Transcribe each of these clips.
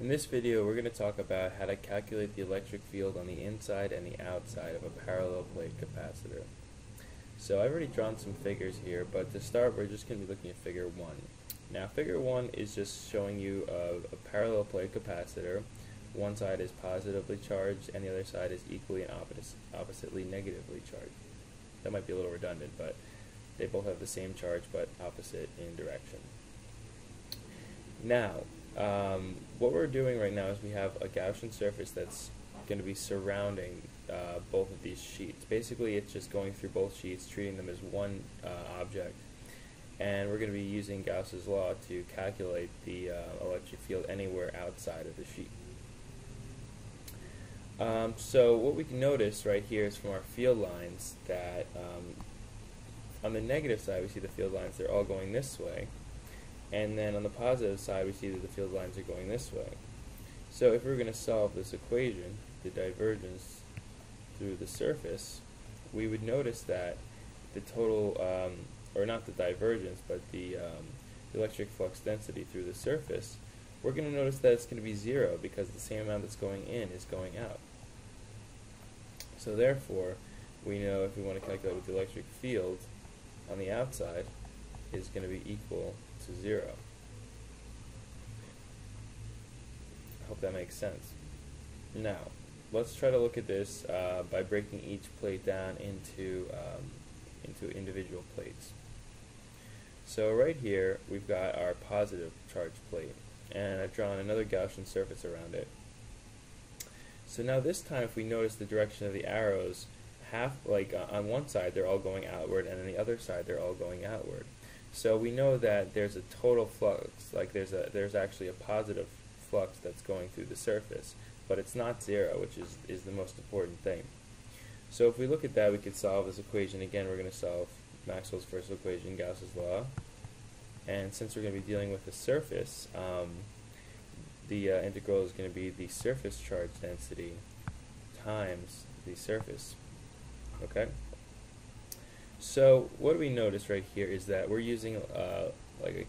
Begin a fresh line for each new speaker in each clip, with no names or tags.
In this video we're going to talk about how to calculate the electric field on the inside and the outside of a parallel plate capacitor. So I've already drawn some figures here, but to start we're just going to be looking at figure 1. Now figure 1 is just showing you a, a parallel plate capacitor. One side is positively charged and the other side is equally and opposite, oppositely negatively charged. That might be a little redundant, but they both have the same charge but opposite in direction. Now, um, what we're doing right now is we have a Gaussian surface that's going to be surrounding uh, both of these sheets. Basically, it's just going through both sheets, treating them as one uh, object. And we're going to be using Gauss's law to calculate the uh, electric field anywhere outside of the sheet. Um, so what we can notice right here is from our field lines that um, on the negative side we see the field lines, they're all going this way. And then on the positive side, we see that the field lines are going this way. So if we're going to solve this equation, the divergence through the surface, we would notice that the total, um, or not the divergence, but the um, electric flux density through the surface, we're going to notice that it's going to be zero because the same amount that's going in is going out. So therefore, we know if we want to calculate what the electric field on the outside is going to be equal to 0. I hope that makes sense. Now, let's try to look at this uh, by breaking each plate down into, um, into individual plates. So right here, we've got our positive charge plate, and I've drawn another Gaussian surface around it. So now this time, if we notice the direction of the arrows, half like uh, on one side they're all going outward, and on the other side they're all going outward. So we know that there's a total flux, like there's a there's actually a positive flux that's going through the surface, but it's not zero, which is, is the most important thing. So if we look at that, we could solve this equation. Again, we're going to solve Maxwell's first equation, Gauss's law. And since we're going to be dealing with the surface, um, the uh, integral is going to be the surface charge density times the surface. Okay? So what we notice right here is that we're using uh, like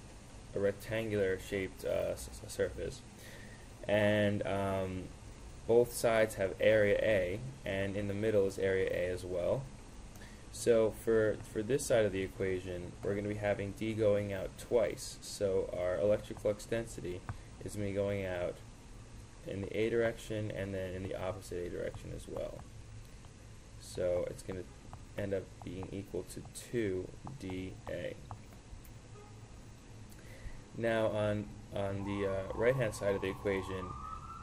a, a, rectangular shaped uh, surface and um, both sides have area A and in the middle is area A as well. So for, for this side of the equation we're going to be having D going out twice so our electric flux density is going to be going out in the A direction and then in the opposite A direction as well. So it's going to end up being equal to 2dA. Now on, on the uh, right hand side of the equation,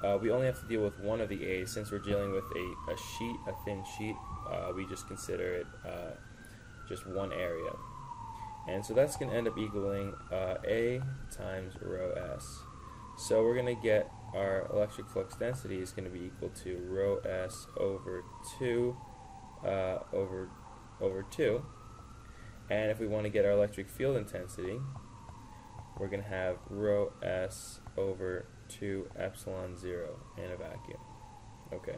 uh, we only have to deal with one of the a's. Since we're dealing with a, a sheet, a thin sheet, uh, we just consider it uh, just one area. And so that's going to end up equaling uh, a times rho s. So we're going to get our electric flux density is going to be equal to rho s over 2 uh, over over 2. And if we want to get our electric field intensity, we're going to have rho s over 2 epsilon 0 in a vacuum. Okay.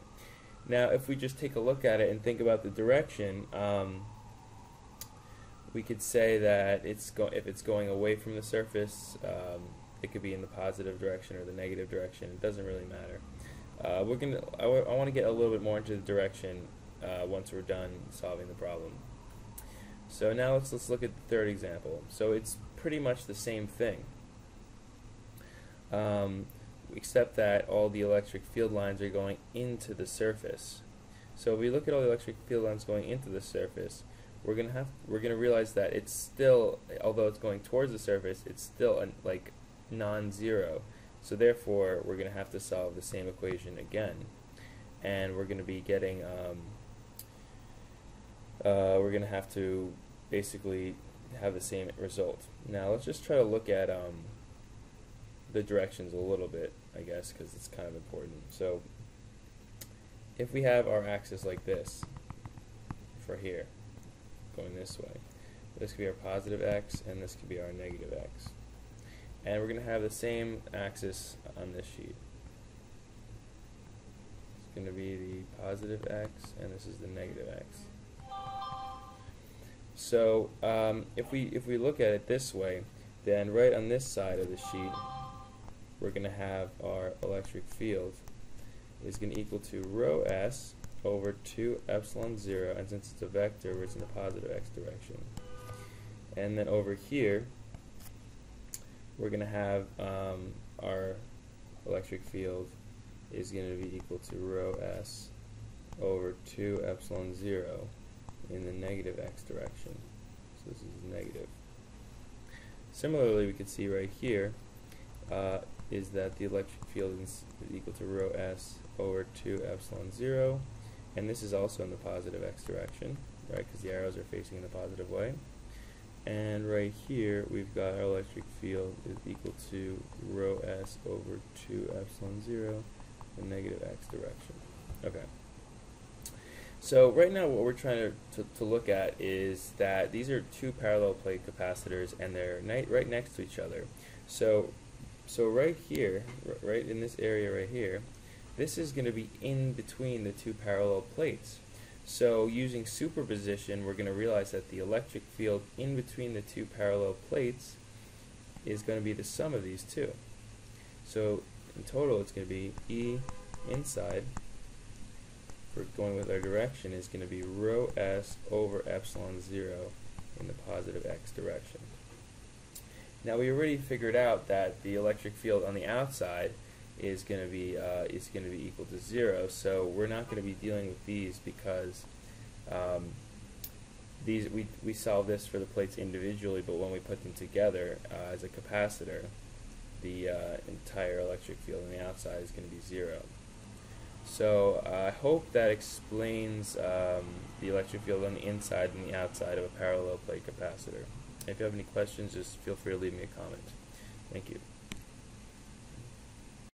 Now, if we just take a look at it and think about the direction, um, we could say that it's if it's going away from the surface, um, it could be in the positive direction or the negative direction. It doesn't really matter. Uh, we're gonna. I, I want to get a little bit more into the direction uh, once we're done solving the problem. So now let's, let's look at the third example. So it's pretty much the same thing, um, except that all the electric field lines are going into the surface. So if we look at all the electric field lines going into the surface, we're gonna have we're gonna realize that it's still, although it's going towards the surface, it's still an, like non-zero. So therefore, we're gonna have to solve the same equation again, and we're gonna be getting um, uh, we're going to have to basically have the same result. Now let's just try to look at um, the directions a little bit, I guess, because it's kind of important. So if we have our axis like this for here, going this way, this could be our positive x and this could be our negative x. And we're going to have the same axis on this sheet. It's going to be the positive x and this is the negative x. So um, if we if we look at it this way, then right on this side of the sheet, we're going to have our electric field is going to equal to rho s over 2 epsilon 0, and since it's a vector, it's in the positive x direction. And then over here, we're going to have um, our electric field is going to be equal to rho s over 2 epsilon 0 in the negative x direction. So this is negative. Similarly, we could see right here uh, is that the electric field is equal to rho s over 2 epsilon 0 and this is also in the positive x direction right? Because the arrows are facing in the positive way. And right here we've got our electric field is equal to rho s over 2 epsilon 0 in negative x direction. Okay so right now what we're trying to, to, to, look at is that these are two parallel plate capacitors and they're right next to each other. So, so right here, right in this area right here, this is going to be in between the two parallel plates. So using superposition, we're going to realize that the electric field in between the two parallel plates is going to be the sum of these two. So in total, it's going to be E inside we're going with our direction is going to be rho s over epsilon 0 in the positive x direction. Now we already figured out that the electric field on the outside is going to be uh, is going to be equal to zero. So we're not going to be dealing with these because um, these we we solve this for the plates individually, but when we put them together uh, as a capacitor, the uh, entire electric field on the outside is going to be zero. So uh, I hope that explains um, the electric field on the inside and the outside of a parallel plate capacitor. If you have any questions, just feel free to leave me a comment. Thank you.